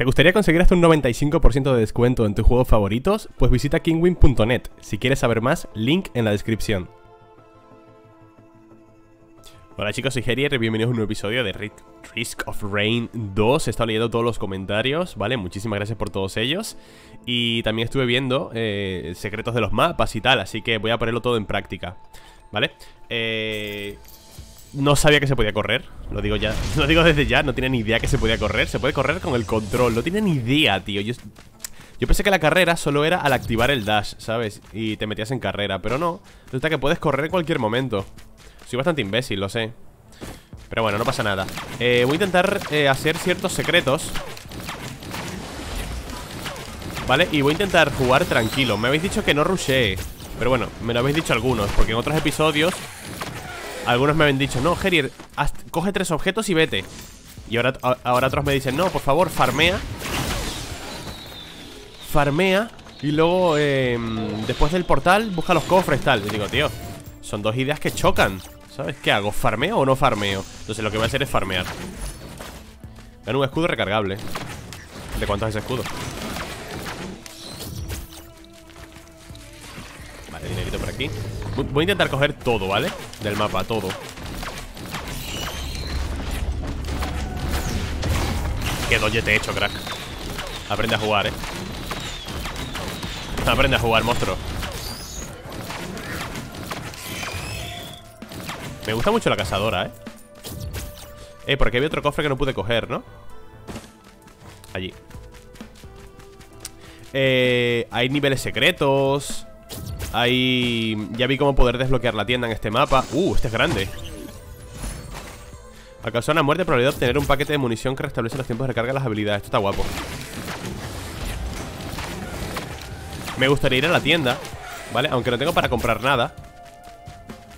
¿Te gustaría conseguir hasta un 95% de descuento en tus juegos favoritos? Pues visita kingwin.net. Si quieres saber más, link en la descripción. Hola chicos, soy Herier bienvenidos a un nuevo episodio de Risk of Rain 2 He estado leyendo todos los comentarios, ¿vale? Muchísimas gracias por todos ellos Y también estuve viendo eh, secretos de los mapas y tal, así que voy a ponerlo todo en práctica ¿Vale? Eh, no sabía que se podía correr, lo digo ya Lo digo desde ya, no tenía ni idea que se podía correr. Se puede correr con el control, no tiene ni idea, tío. Yo, yo pensé que la carrera solo era al activar el dash, ¿sabes? Y te metías en carrera, pero no. Resulta que puedes correr en cualquier momento. Soy bastante imbécil, lo sé. Pero bueno, no pasa nada. Eh, Voy a intentar eh, hacer ciertos secretos. ¿Vale? Y voy a intentar jugar tranquilo. Me habéis dicho que no rushee Pero bueno, me lo habéis dicho algunos Porque en otros episodios algunos me habían dicho, no, Gerier, coge tres objetos y vete Y ahora, ahora otros me dicen, no, por favor, farmea Farmea Y luego, em, después del portal, busca los cofres, tal Y digo, tío, son dos ideas que chocan ¿Sabes qué hago? ¿Farmeo o no farmeo? Entonces lo que voy a hacer es farmear Gano un escudo recargable ¿De cuánto es escudo? Vale, por aquí Voy a intentar coger todo, ¿vale? Del mapa, todo Qué doye te he hecho, crack Aprende a jugar, ¿eh? Aprende a jugar, monstruo Me gusta mucho la cazadora, ¿eh? Eh, porque había otro cofre que no pude coger, ¿no? Allí Eh... Hay niveles secretos Ahí... Ya vi cómo poder desbloquear la tienda en este mapa. Uh, este es grande. Al causar una muerte, probabilidad de obtener un paquete de munición que restablece los tiempos de recarga de las habilidades. Esto está guapo. Me gustaría ir a la tienda ¿Vale? Aunque no tengo para comprar nada.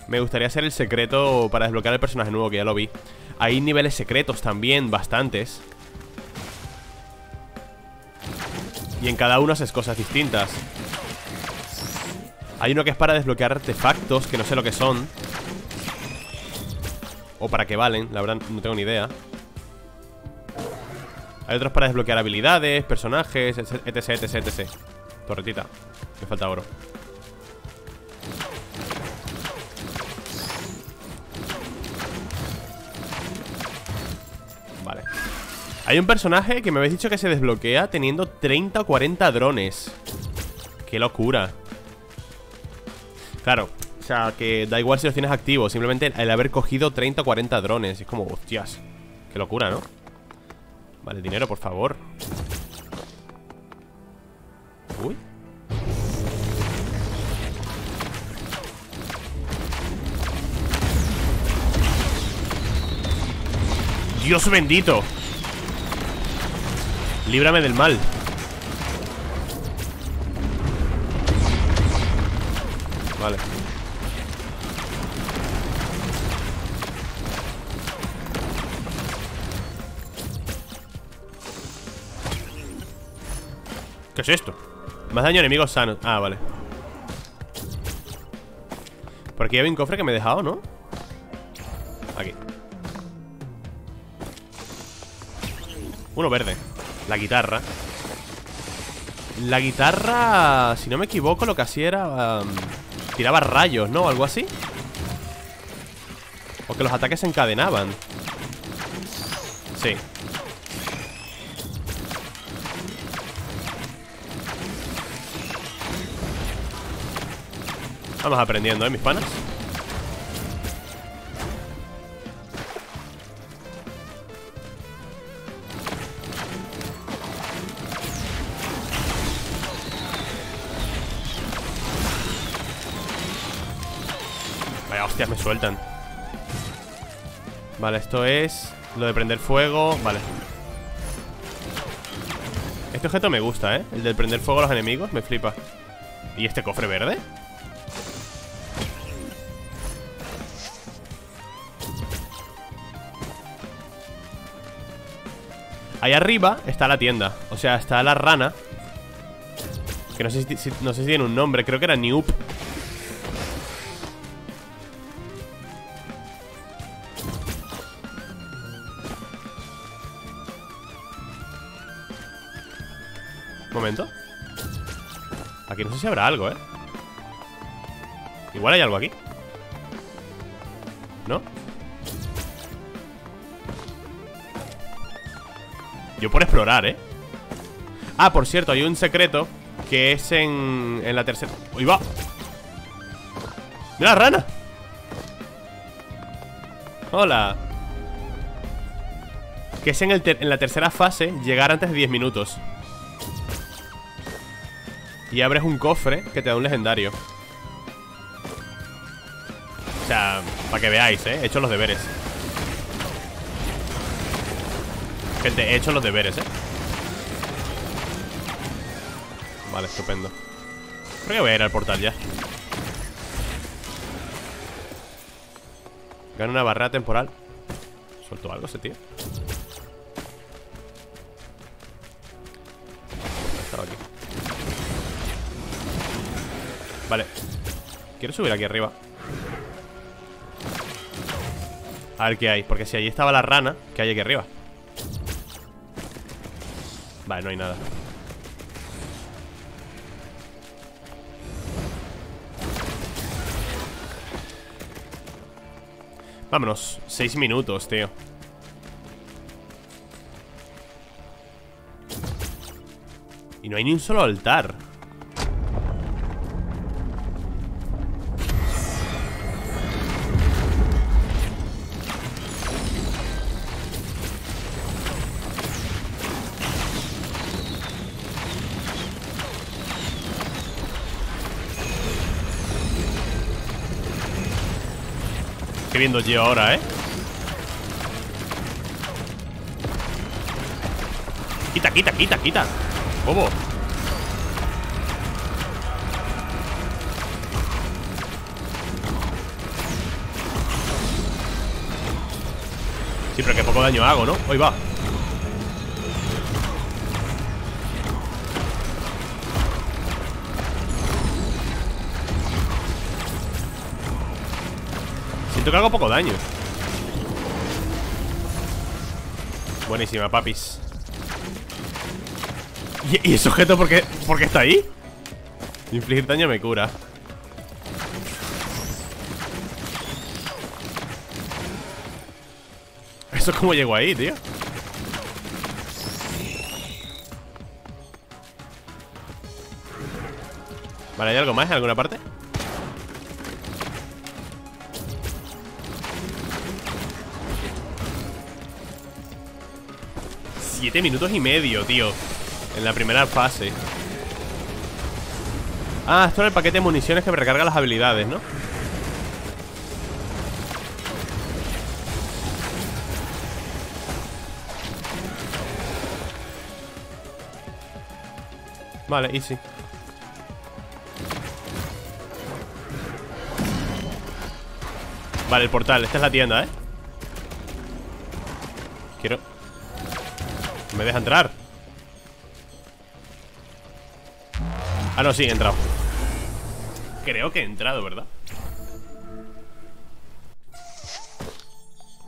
Me gustaría hacer el secreto para desbloquear el personaje nuevo, que ya lo vi. Hay niveles secretos también, bastantes. Y en cada uno haces cosas distintas hay uno que es para desbloquear artefactos Que no sé lo que son. O para qué valen, la verdad no tengo ni idea. Hay otros para desbloquear habilidades, personajes, etc, etc, etc. Torretita, me falta oro. Vale. Hay un personaje que me habéis dicho que se desbloquea teniendo 30 o 40 drones. Qué locura Claro, o sea, que da igual si los tienes activos Simplemente el haber cogido 30 o 40 drones Es como, hostias Qué locura, ¿no? Vale, dinero, por favor. Uy. Dios bendito. Líbrame del mal Vale. ¿Qué es esto? Más daño enemigos sanos. Ah, vale. Por aquí hay un cofre que me he dejado, ¿no? Aquí. Uno verde. La guitarra. La guitarra, si no me equivoco, lo que hacía era... Um, Tiraba rayos, ¿no? Algo así O que los ataques se encadenaban Sí Vamos aprendiendo, ¿eh, mis panas? Hostias me sueltan. Vale, esto es Lo de prender fuego, vale. Este objeto me gusta, ¿eh? El de prender fuego a los enemigos, me flipa. ¿Y este cofre verde? Ahí arriba está la tienda. O sea, está la rana. Que no sé si, no sé si tiene un nombre. Creo que era Newp si habrá algo, ¿eh? Igual hay algo aquí ¿No? Yo por explorar, ¿eh? Ah, por cierto, hay un secreto Que es en, en la tercera ¡Uy, va! ¡Mira la rana! Hola Que es en, el en la tercera fase Llegar antes de 10 minutos Y abres un cofre Que te da un legendario O sea, para que veáis, ¿eh? He hecho los deberes Gente, he hecho los deberes, ¿eh? Vale, estupendo Creo que voy a ir al portal ya Gana una barrera temporal ¿Suelto algo ese tío? Quiero subir aquí arriba. A ver qué hay Porque si allí estaba la rana ¿Qué hay aquí arriba? Vale, no hay nada. Vámonos, seis minutos, tío. Y no hay ni un solo altar viendo yo ahora, ¿eh? Quita, quita, quita, quita Bobo Sí, pero que poco daño hago, ¿no? Hoy va Siento que hago poco daño Buenísima, papis ¿Y, ese objeto por qué, está ahí? Infligir daño me cura ¿Eso es como llegó ahí, tío? Vale, ¿hay algo más en alguna parte? Siete minutos y medio, tío En la primera fase Ah, esto es el paquete de municiones que me recarga las habilidades, ¿no? Vale, easy Vale, el portal, esta es la tienda, ¿eh? Me deja entrar. Ah, no, sí, he entrado. Creo que he entrado, ¿verdad?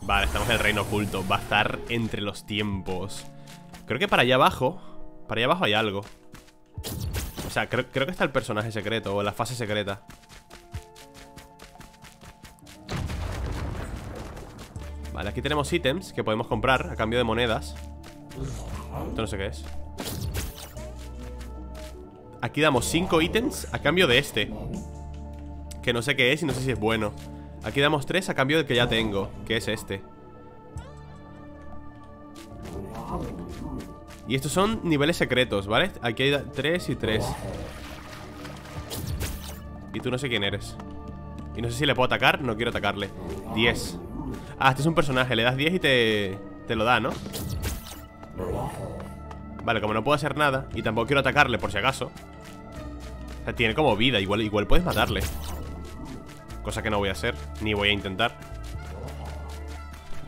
Vale, estamos en el reino oculto. Va a estar entre los tiempos. Creo que para allá abajo Para allá abajo hay algo. O sea, creo, creo que está el personaje secreto O la fase secreta. Vale, aquí tenemos ítems que podemos comprar a cambio de monedas esto no sé qué es. Aquí damos 5 ítems a cambio de este. Que no sé qué es y no sé si es bueno. Aquí damos 3 a cambio del que ya tengo Que es este. Y estos son niveles secretos, ¿vale? Aquí hay 3 y 3 Y tú no sé quién eres. Y no sé si le puedo atacar No quiero atacarle. 10 Ah, este es un personaje Le das 10 y te, te lo da, ¿no? Vale, como no puedo hacer nada Y tampoco quiero atacarle por si acaso O sea, tiene como vida Igual, igual puedes matarle Cosa que no voy a hacer Ni voy a intentar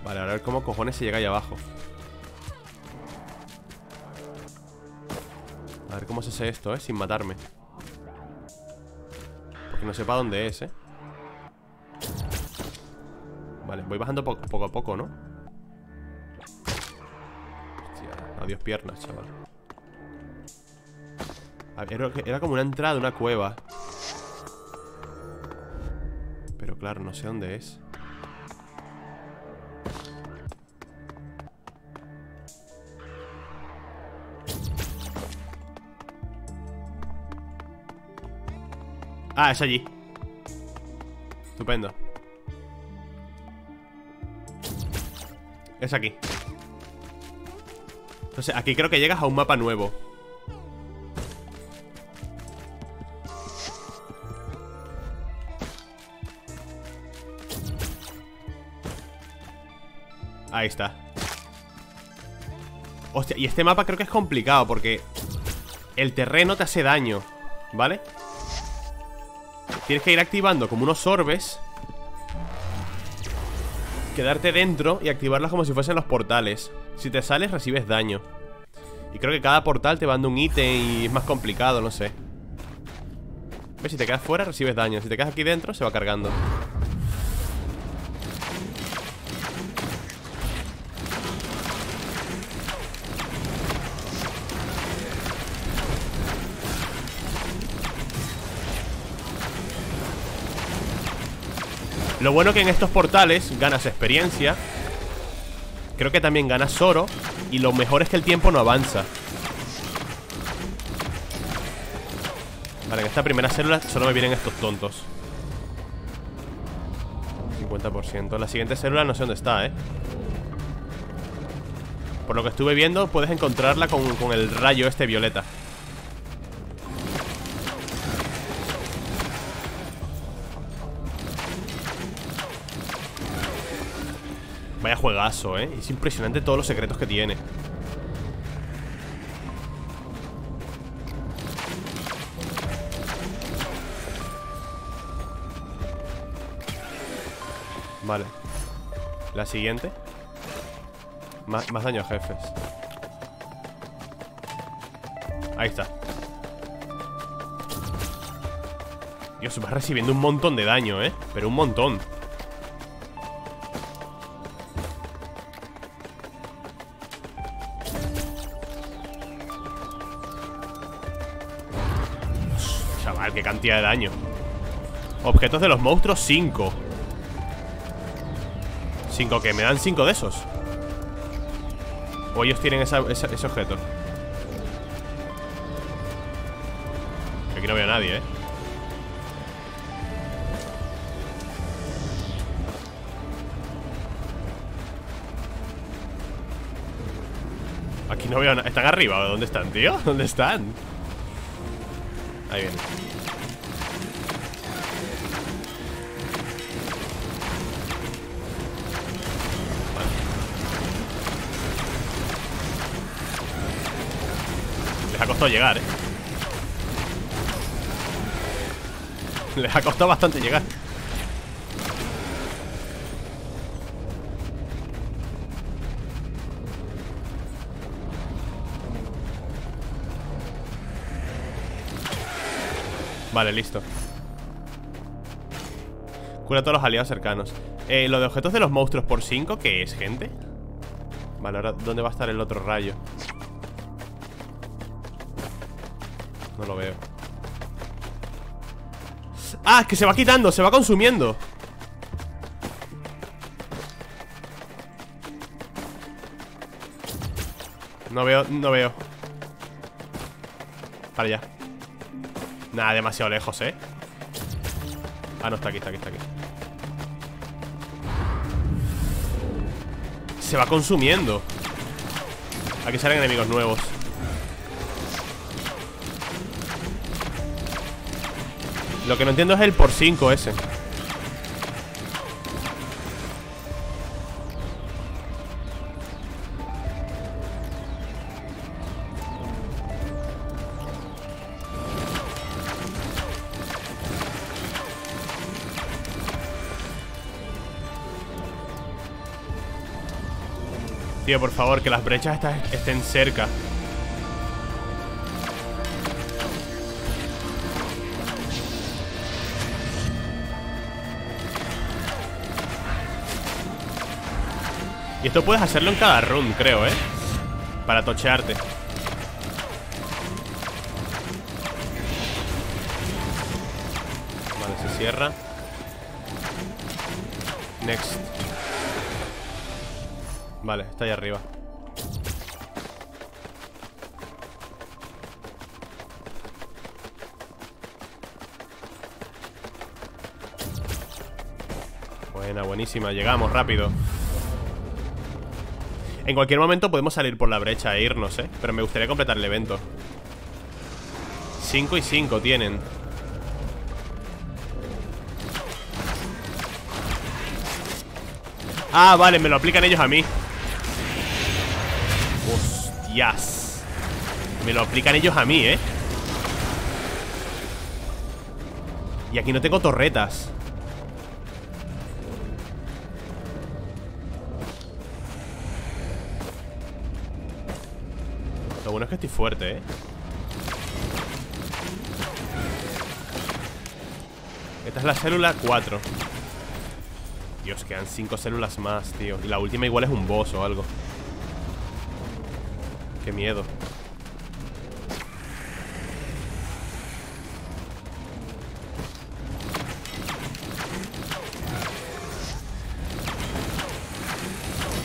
Vale, a ver cómo cojones se llega ahí abajo A ver cómo se hace esto, ¿eh? Sin matarme Porque no sepa dónde es, ¿eh? Vale, voy bajando poco a poco, ¿no? Adiós piernas, chaval. Era, como una entrada de una cueva. Pero claro, no sé dónde es. Ah, es allí. Estupendo. Es aquí Entonces aquí creo que llegas a un mapa nuevo. Ahí está. Hostia, y este mapa creo que es complicado porque El terreno te hace daño ¿Vale? Tienes que ir activando como unos orbes Quedarte dentro y activarlas como si fuesen los portales. Si te sales recibes daño. Y creo que cada portal te va dando un ítem y es más complicado, no sé. ¿Ves? Si te quedas fuera recibes daño. Si te quedas aquí dentro se va cargando Lo bueno que en estos portales ganas experiencia Creo que también ganas oro Y lo mejor es que el tiempo no avanza. Vale, en esta primera célula solo me vienen estos tontos. 50% La siguiente célula no sé dónde está, ¿eh? Por lo que estuve viendo Puedes encontrarla con, con el rayo este violeta Vaya juegazo, ¿eh? Es impresionante todos los secretos que tiene. Vale. La siguiente. Más, más daño a jefes. Ahí está. Dios, va recibiendo un montón de daño, ¿eh? Pero un montón de daño Objetos de los monstruos, 5 ¿5 qué? ¿Me dan 5 de esos? ¿O ellos tienen ese objeto? Aquí no veo a nadie, ¿eh? Aquí no veo nada ¿Están arriba? ¿Dónde están, tío? ¿Dónde están? Ahí viene costado llegar, eh Les ha costado bastante llegar Vale, listo Cura a todos los aliados cercanos eh, Lo de objetos de los monstruos por 5 ¿Qué es, gente? Vale, ahora ¿dónde va a estar el otro rayo? No lo veo. ¡Ah! Que se va quitando, se va consumiendo. No veo, no veo. Para allá. Nada, demasiado lejos, ¿eh? Ah, no, está aquí, está aquí, está aquí. Se va consumiendo. Aquí salen enemigos nuevos Lo que no entiendo es el por 5 ese. Tío, por favor, que las brechas estén cerca Y esto puedes hacerlo en cada run, creo, ¿eh? Para tochearte. Vale, se cierra. Next. Vale, está ahí arriba. Buena, buenísima, llegamos rápido. En cualquier momento podemos salir por la brecha e irnos, ¿eh? Pero me gustaría completar el evento. 5 y 5 tienen. Ah, vale, me lo aplican ellos a mí. Hostias. Me lo aplican ellos a mí, ¿eh? Y aquí no tengo torretas fuerte, ¿eh? Esta es la célula 4 Dios, quedan 5 células más, tío. Y la última igual es un boss o algo. Qué miedo.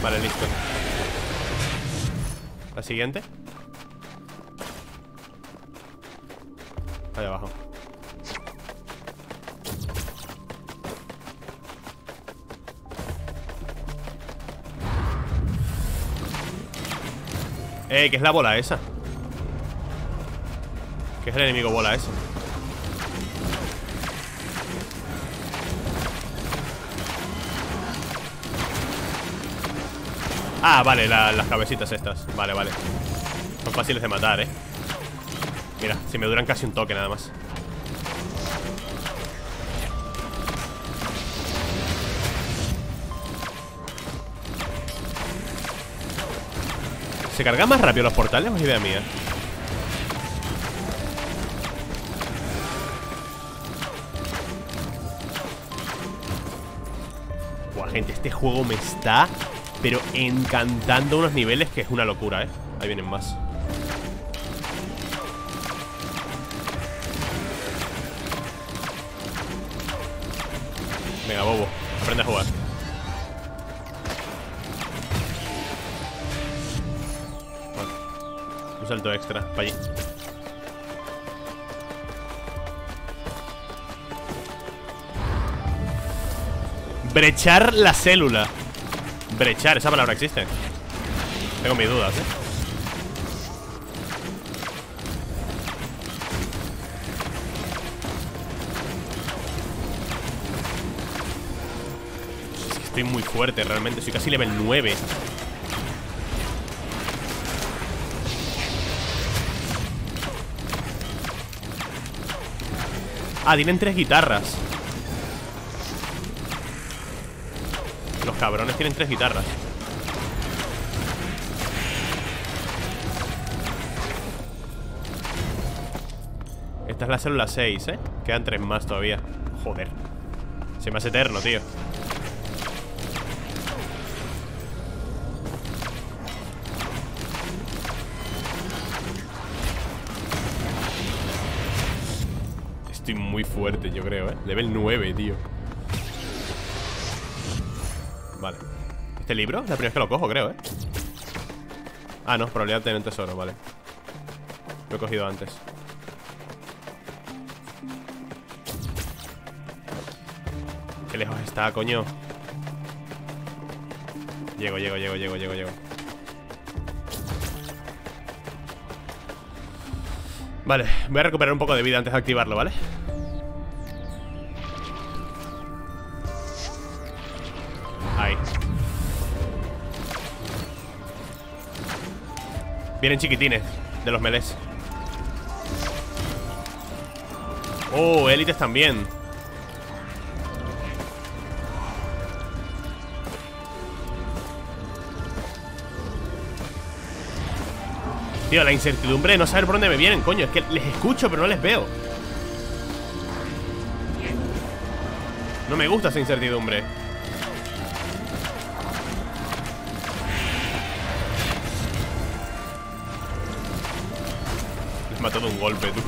Vale, listo. La siguiente Abajo Eh, ¿qué es la bola esa? ¿Qué es el enemigo bola ese? Ah, vale, las cabecitas estas Vale, vale Son fáciles de matar, eh Mira, si me duran casi un toque nada más ¿Se cargan más rápido los portales idea mía? Buah, gente, este juego me está Pero encantando unos niveles que es una locura, ¿eh? Ahí vienen más salto extra, para allí. Brechar la célula. Brechar, esa palabra existe. Tengo mis dudas, eh Estoy muy fuerte realmente. Soy casi level 9 Ah, tienen tres guitarras. Los cabrones tienen tres guitarras. Esta es la célula 6, ¿eh? Quedan tres más todavía. Joder. Se me hace eterno, tío Muy fuerte, yo creo, ¿eh? Level 9, tío Vale ¿Este libro? La primera vez que lo cojo, creo, ¿eh? Ah, no, probabilidad de tener un tesoro, vale Lo he cogido antes Qué lejos está, coño Llego, llego, llego, llego, llego, llego Vale, voy a recuperar un poco de vida antes de activarlo, ¿vale? Vienen chiquitines De los melés. Oh, élites también. Tío, la incertidumbre de no saber por dónde me vienen, coño. Es que les escucho pero no les veo. No me gusta esa incertidumbre todo un golpe, tú.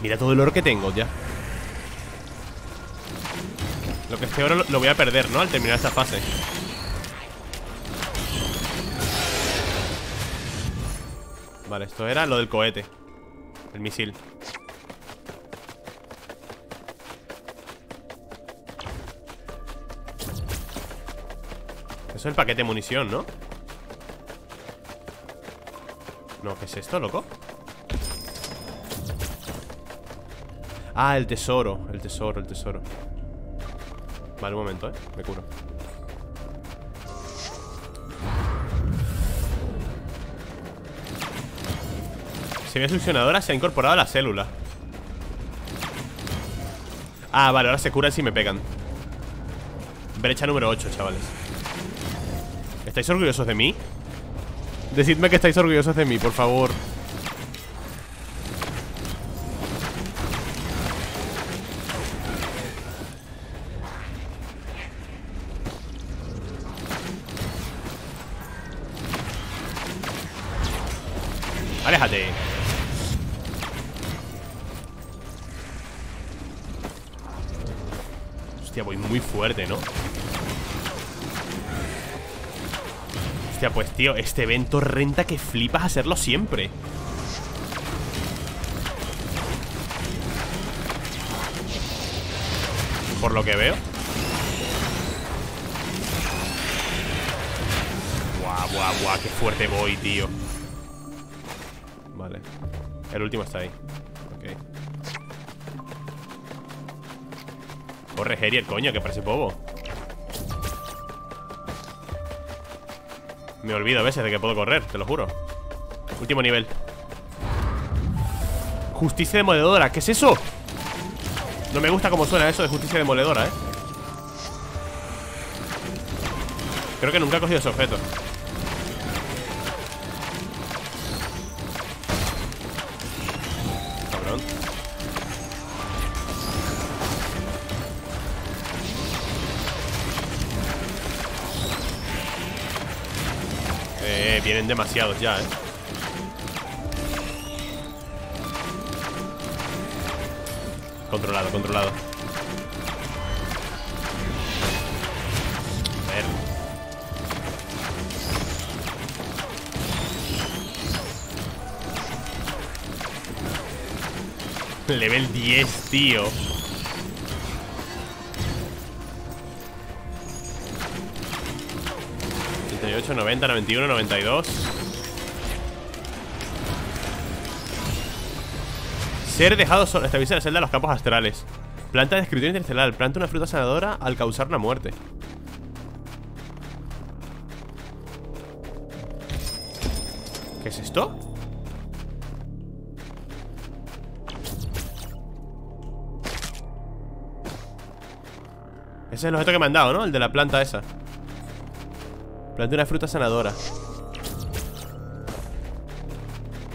Mira todo el oro que tengo ya. Lo que este oro lo voy a perder, ¿no? Al terminar esta fase. Vale, esto era lo del cohete. El misil. Eso es el paquete de munición, ¿no? No, ¿qué es esto, loco? Ah, el tesoro El tesoro, el tesoro Vale, un momento, ¿eh? Me curo Semilla succionadora se ha incorporado a la célula Ah, vale, ahora se curan si me pegan Brecha número 8, chavales ¿Estáis orgullosos de mí? Decidme que estáis orgullosos de mí, por favor tío, este evento renta que flipas hacerlo siempre. Por lo que veo. Guau, guau, guau, qué fuerte voy, tío. Vale. El último está ahí. Ok. Corre, Herier, coño, que parece bobo Me olvido a veces de que puedo correr, te lo juro. Último nivel. Justicia demoledora, ¿qué es eso? No me gusta cómo suena eso de justicia demoledora, eh Creo que nunca he cogido ese objeto demasiados ya, eh Controlado, controlado. A ver. Level 10, tío. ...88, 90, 91, 92... Ser dejado solo. Estabiliza la celda de los campos astrales. Planta de escritorio interestelar. Planta una fruta sanadora al causar una muerte. ¿Qué es esto? Ese es el objeto que me han dado, ¿no? El de la planta esa Planta una fruta sanadora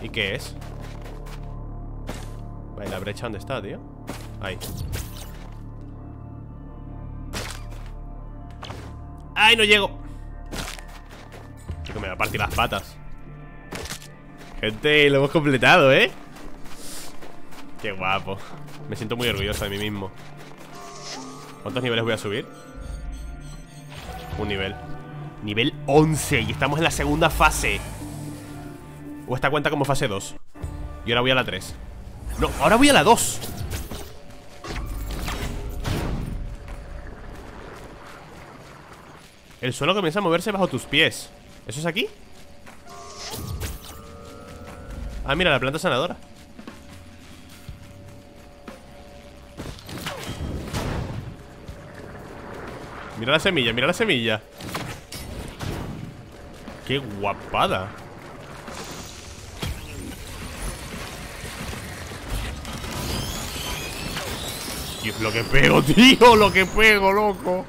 ¿Y qué es? La brecha ¿dónde está, tío? Ahí ¡Ay, no llego! Me va a partir las patas Gente, lo hemos completado, ¿eh? Qué guapo Me siento muy orgulloso de mí mismo ¿Cuántos niveles voy a subir? Un nivel Nivel 11 Y estamos en la segunda fase O esta cuenta como fase 2 Y ahora voy a la 3 No, ahora voy a la 2 El suelo comienza a moverse bajo tus pies. ¿Eso es aquí? Ah, mira, la planta sanadora. Mira la semilla, mira la semilla. Qué guapada Lo que pego, tío Lo que pego, loco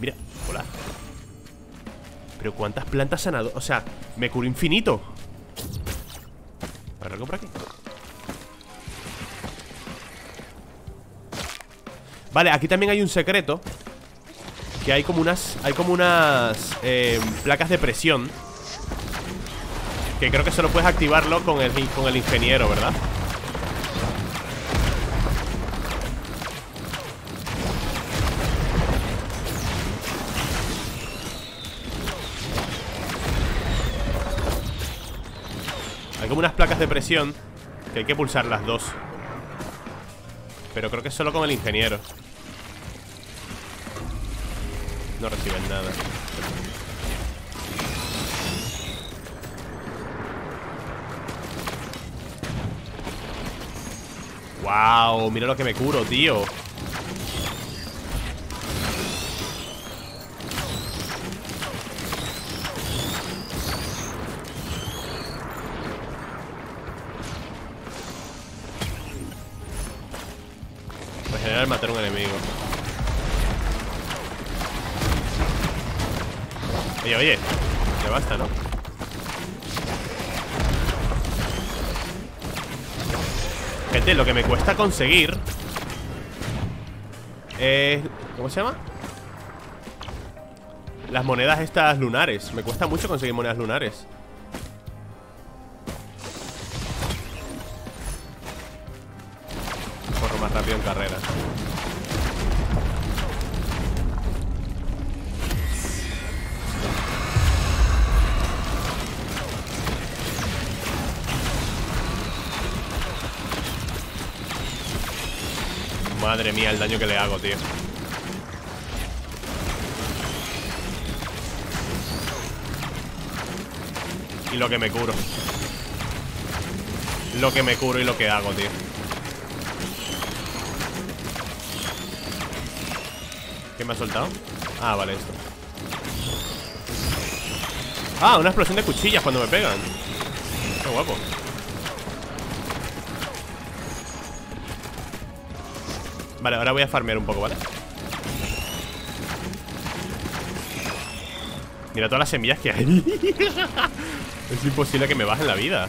Mira, hola Pero cuántas plantas sanadoras O sea, me curo infinito ¿Hay algo por aquí? Vale, aquí también hay un secreto Que hay como unas Hay como unas eh, Placas de presión Que creo que solo puedes activarlo con el, con el ingeniero, ¿verdad? Unas placas de presión Que hay que pulsar las dos. Pero creo que es solo con el ingeniero. No reciben nada. Wow, mira lo que me curo, tío conseguir. Es... ¿Cómo se llama? Las monedas estas lunares. Me cuesta mucho conseguir monedas lunares. Corro más rápido en carrera Madre mía, el daño que le hago, tío. Y lo que me curo. Lo que me curo y lo que hago, tío. ¿Qué me ha soltado? Ah, vale, esto. Ah, una explosión de cuchillas cuando me pegan. Qué guapo Vale, ahora voy a farmear un poco, ¿vale? Mira todas las semillas que hay Es imposible que me bajen la vida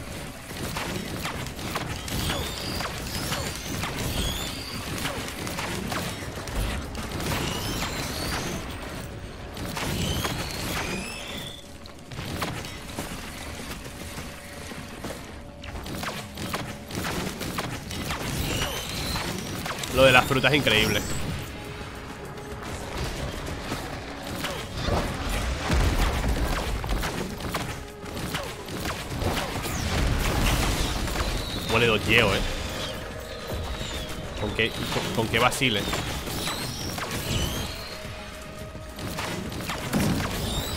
Es increíble Huele doyeo, eh. ¿Con qué, con, con qué vacile?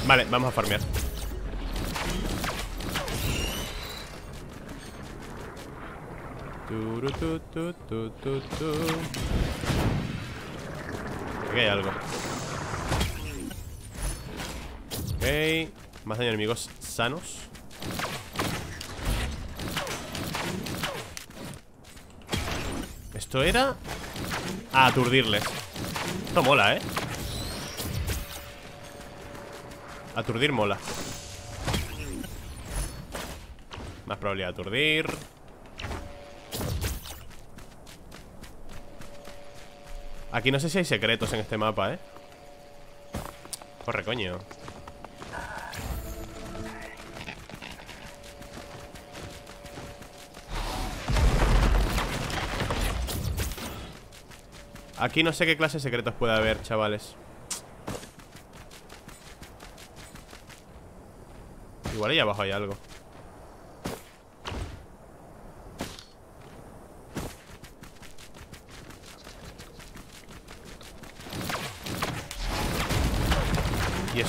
Vale, vamos a farmear Aquí hay algo. Ok Más daño enemigos sanos. Esto era A aturdirles. Esto mola, eh Aturdir mola. Más probabilidad de aturdir Aquí no sé si hay secretos en este mapa, ¿eh? Corre, coño. Aquí no sé qué clase de secretos puede haber, chavales. Igual ahí abajo hay algo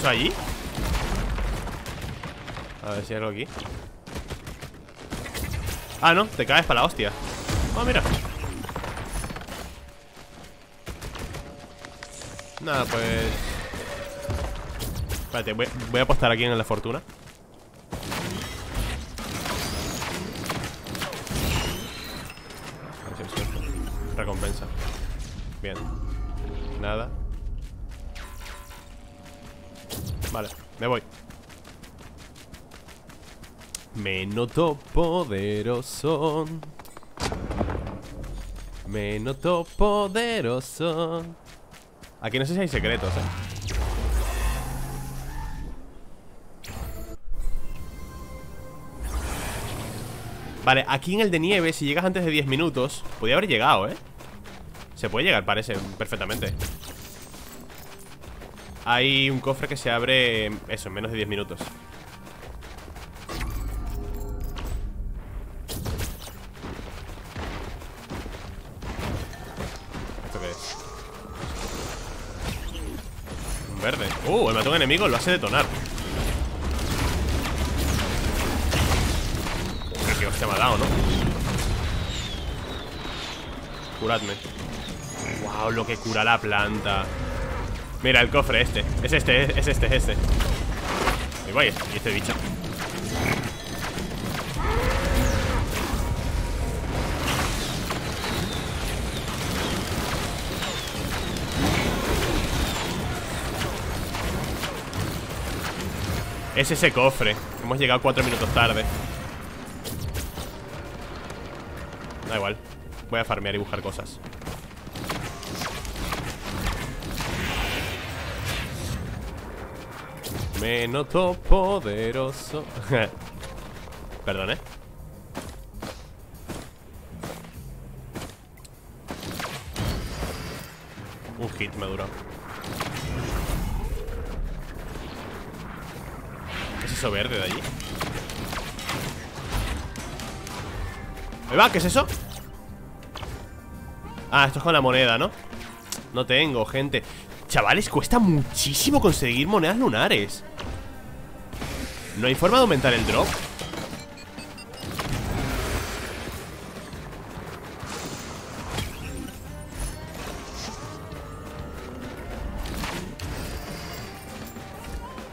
allí? A ver si hay algo aquí. Ah, no, te caes para la hostia. Oh, mira. Nada, pues... Espérate, voy, voy a apostar aquí en la fortuna. Recompensa. Bien. Nada me voy. Me poderoso. Me noto poderoso. Aquí no sé si hay secretos, eh Vale, aquí en el de nieve, si llegas antes de 10 minutos Podría haber llegado, ¿eh? Se puede llegar, parece, perfectamente Hay un cofre que se abre Eso, en menos de 10 minutos. ¿Esto qué es? Un verde. Uh, el matón enemigo lo hace detonar. Que hostia me ha dado, ¿no? Curadme. Wow, lo que cura la planta Mira, el cofre este. Es este, es este, es este. Y vaya, y este bicho. Es ese cofre. Hemos llegado cuatro minutos tarde. Da igual. Voy a farmear y buscar cosas Me noto poderoso Perdón, ¿eh? Un hit me duró ¿Qué es eso verde de allí? ¿Me va? ¿Qué es eso? Ah, esto es con la moneda, ¿no? No tengo, gente Chavales, cuesta muchísimo conseguir monedas lunares ¿No hay forma de aumentar el drop?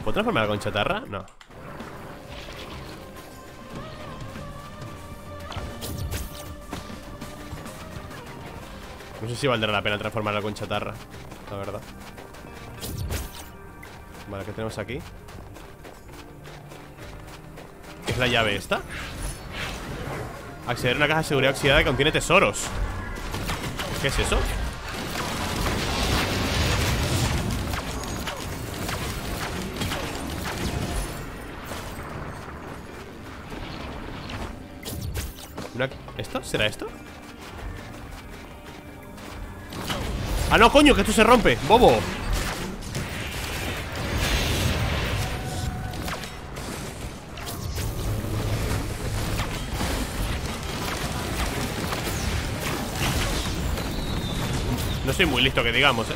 ¿Puedo transformar con chatarra? No No sé si valdrá la pena transformarla con chatarra La verdad Vale, ¿qué tenemos aquí? La llave esta? Acceder a una caja de seguridad oxidada que contiene tesoros ¿Qué es eso? ¿Esto? ¿Será esto? ¡Ah, no, coño! Que esto se rompe ¡Bobo! Soy muy listo que digamos, eh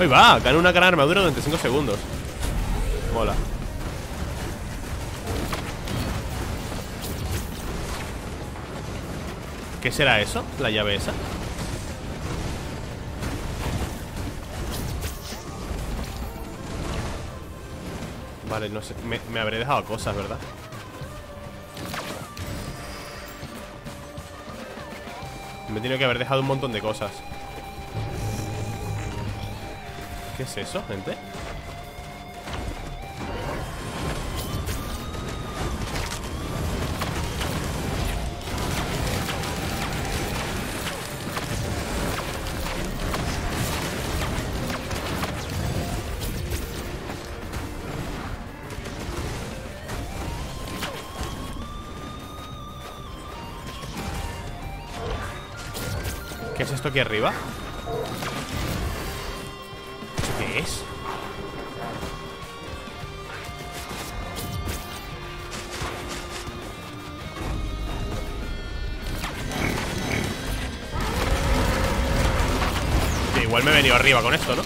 Ahí va, gana una gran armadura durante 5 segundos Mola ¿Qué será eso? ¿La llave esa? Vale, no sé me, me habré dejado cosas, ¿verdad? Me tiene que haber dejado un montón de cosas ¿Qué es eso, gente? ¿Qué es esto aquí arriba? ¿Esto qué es? Que igual me he venido arriba con esto, ¿no?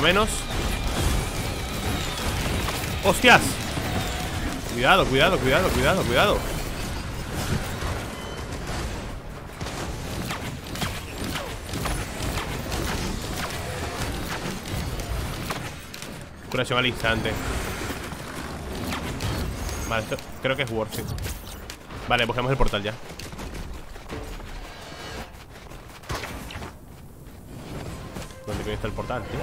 Menos. ¡Hostias! Cuidado, cuidado, cuidado, cuidado, cuidado. Curación al instante. Vale, esto creo que es worth it Vale, busquemos el portal ya abierto el portal, tío.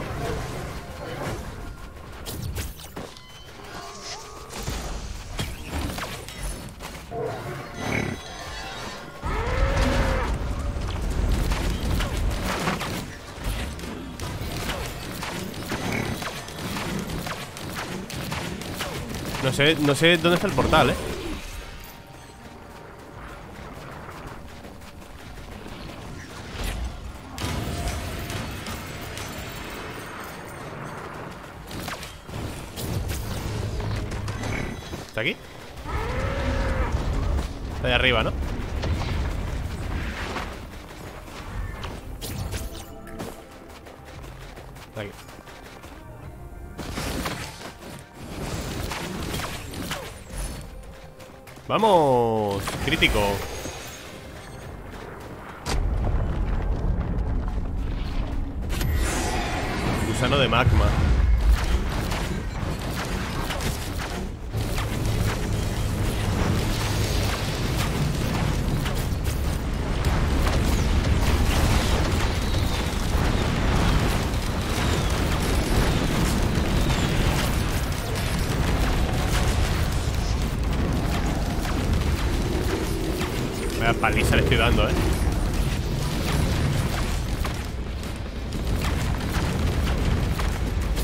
No sé, no sé dónde está el portal, eh ¡Vamos! Crítico Gusano de magma Le estoy dando, eh.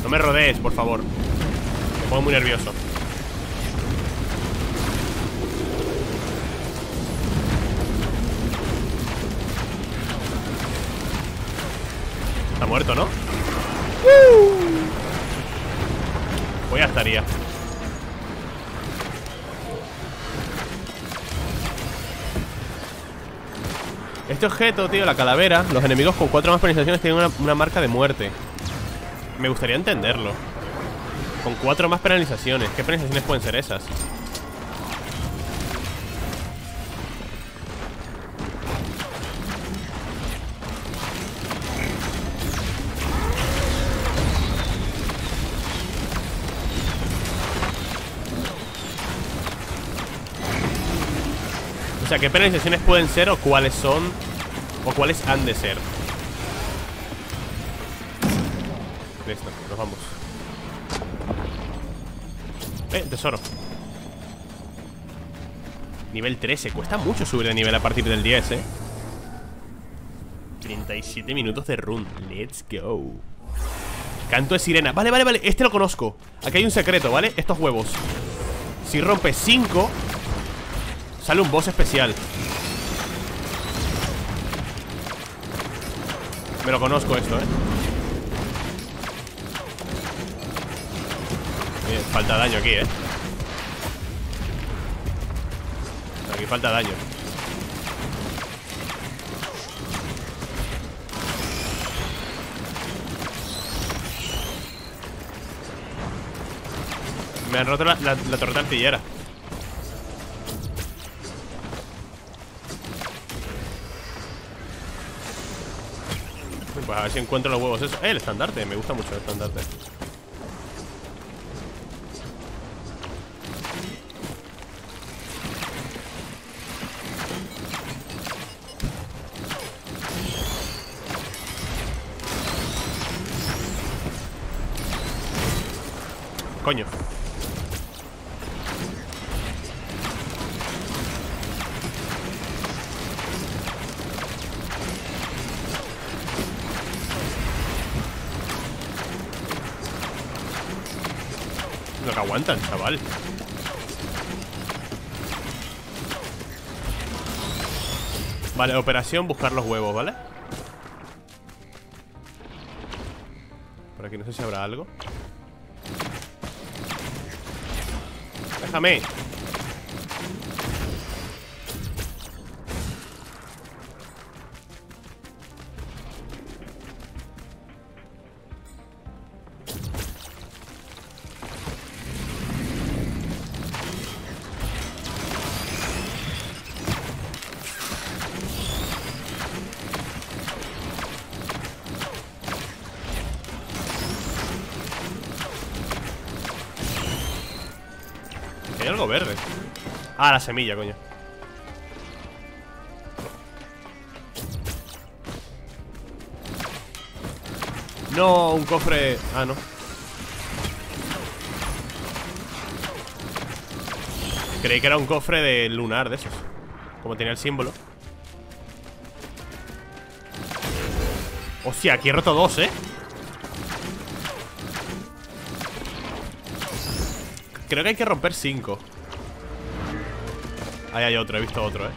No me rodees, por favor. Me pongo muy nervioso. Está muerto, ¿no? Pues ya estaría Este objeto, tío, la calavera Los enemigos con cuatro más penalizaciones tienen una, una marca de muerte Me gustaría entenderlo Con cuatro más penalizaciones ¿Qué penalizaciones pueden ser esas? ¿Qué penalizaciones pueden ser o cuáles son? O cuáles han de ser. Listo, nos vamos. Eh, tesoro. Nivel 13 Cuesta mucho subir de nivel a partir del 10, eh. 37 minutos de run. Let's go. Canto de sirena. Vale, vale, vale Este lo conozco. Aquí hay un secreto, ¿vale? Estos huevos. Si rompes 5 Sale un boss especial. Me lo conozco esto, eh. Bien, Falta daño aquí, eh. Aquí falta daño. Me han roto la, la, la torreta artillera Pues a ver si encuentro los huevos eso Eh, el estandarte, me gusta mucho el estandarte aguantan, chaval. Vale, operación buscar los huevos, ¿vale? Por aquí no sé si habrá algo. Déjame Hay algo verde. Ah, la semilla, coño. No, un cofre... Ah, no. Creí que era un cofre de lunar de esos. Como tenía el símbolo. Hostia, aquí he roto dos, ¿eh? Creo que hay que romper cinco. Ahí hay otro, he visto otro, eh.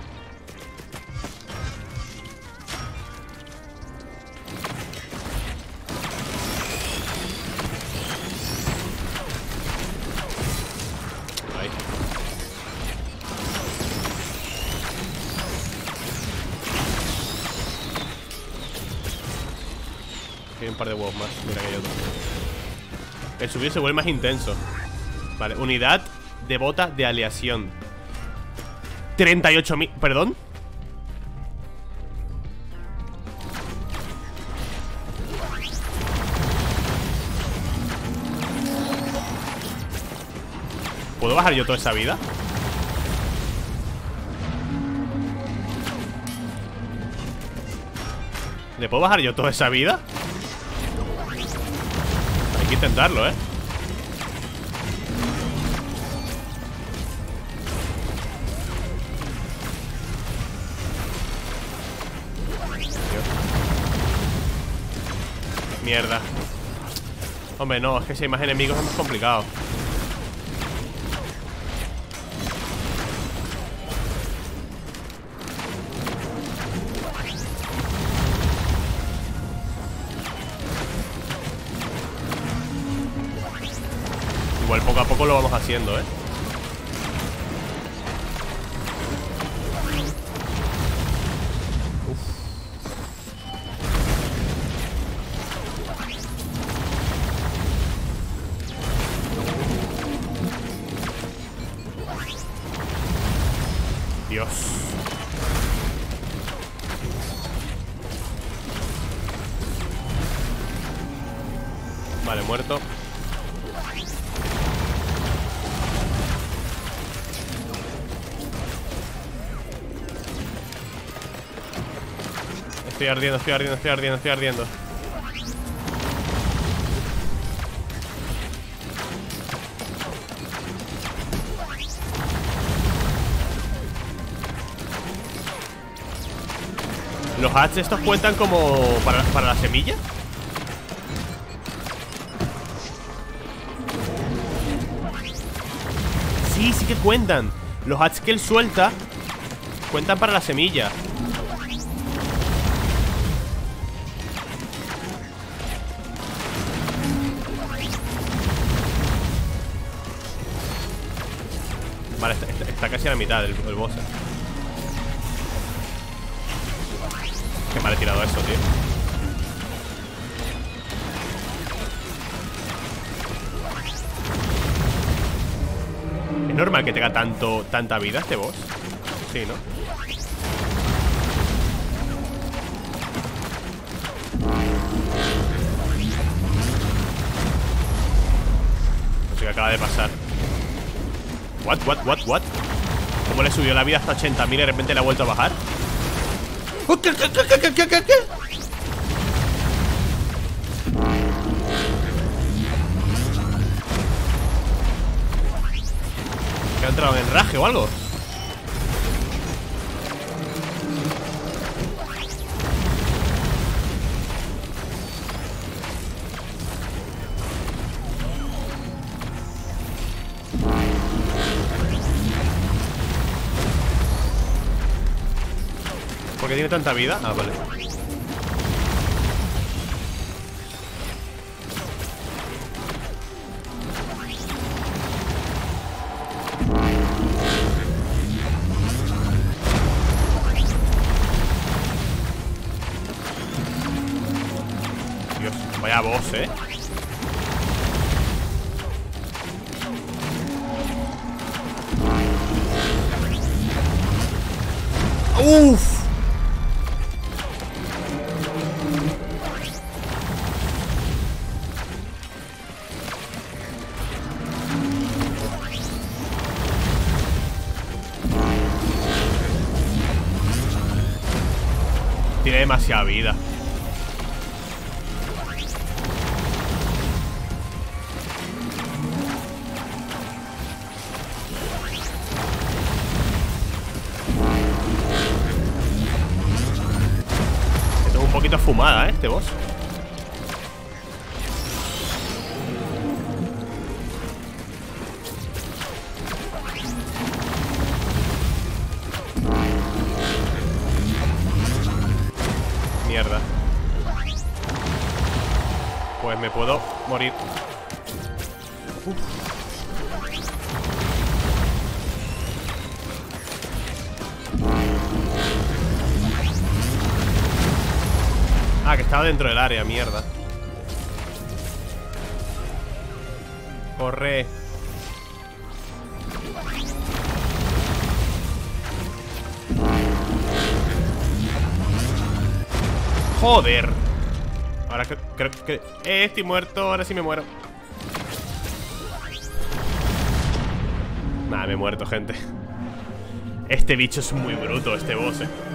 Hay un par de huevos más. Mira que hay otro. El subir se vuelve más intenso Vale, unidad de bota de aleación 38.000, perdón ¿Puedo bajar yo toda esa vida? ¿Le puedo bajar yo toda esa vida? Hay que intentarlo, ¿eh? Mierda Hombre, no, es que si hay más enemigos es más complicado Igual poco a poco lo vamos haciendo, ¿eh? Estoy ardiendo, estoy ardiendo, estoy ardiendo, estoy ardiendo. ¿Los hats estos cuentan como para, para la semilla? Sí, sí que cuentan. Los hats que él suelta Cuentan para la semilla a la mitad el, el boss. Qué mal he tirado eso, tío ¿Es normal que tenga tanto, tanta vida este boss? Sí, ¿no? No sé qué acaba de pasar What, what, what, what ¿Cómo le subió la vida hasta 80.000 y de repente le ha vuelto a bajar? ¡Oh, ¿Qué, ha entrado en raje o algo? Tiene tanta vida? Ah, vale vida Ah, que estaba dentro del área, mierda. Corre. Joder. Ahora creo que... Eh, estoy muerto, ahora sí me muero. Nada, me he muerto, gente. Este bicho es muy bruto, este boss, eh.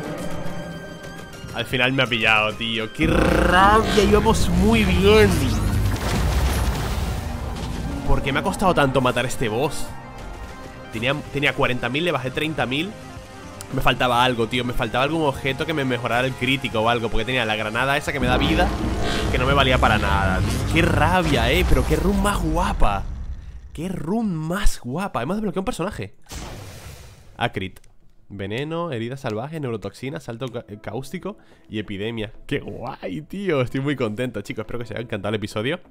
Al final me ha pillado, tío ¡Qué rabia! Íbamos muy bien ¿Por qué me ha costado tanto matar a este boss? Tenía, tenía 40.000, le bajé 30.000 Me faltaba algo, tío Me faltaba algún objeto que me mejorara el crítico o algo Porque tenía la granada esa que me da vida Que no me valía para nada. ¡Qué rabia, eh! Pero qué run más guapa ¡Qué run más guapa! Hemos desbloqueado un personaje Acrit Veneno, herida salvaje, neurotoxina, salto cáustico y epidemia ¡Qué guay, tío! Estoy muy contento, chicos Espero que os haya encantado el episodio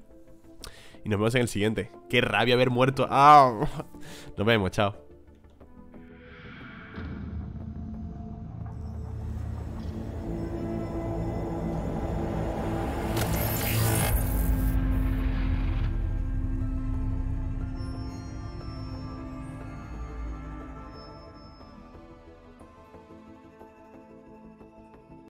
Y nos vemos en el siguiente ¡Qué rabia haber muerto! ¡Ah! Nos vemos, chao